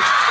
Woo!